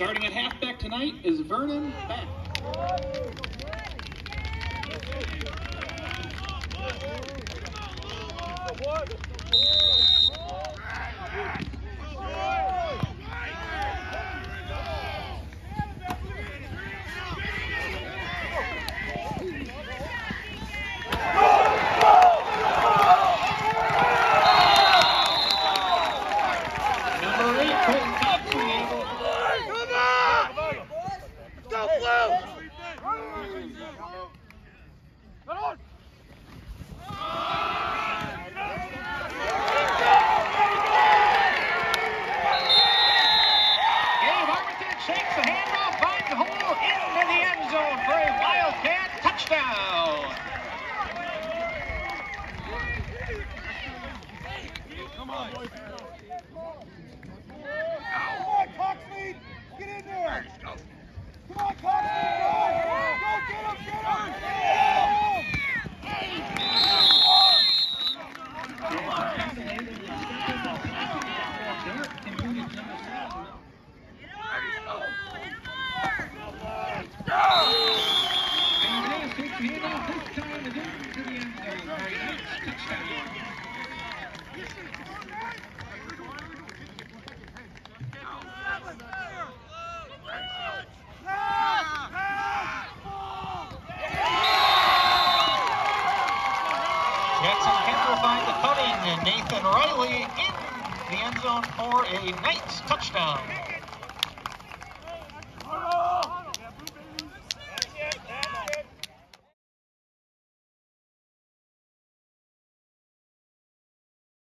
Starting at halfback tonight is Vernon Beck. Come on, Coxley! Get in there! Come on, Coxley! Go! Go, get him, get him! Get him! Jackson Kent Nathan Riley in the end zone for a Knights touchdown.